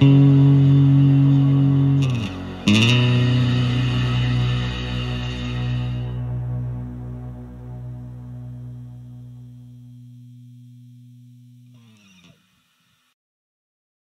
Mm-hmm.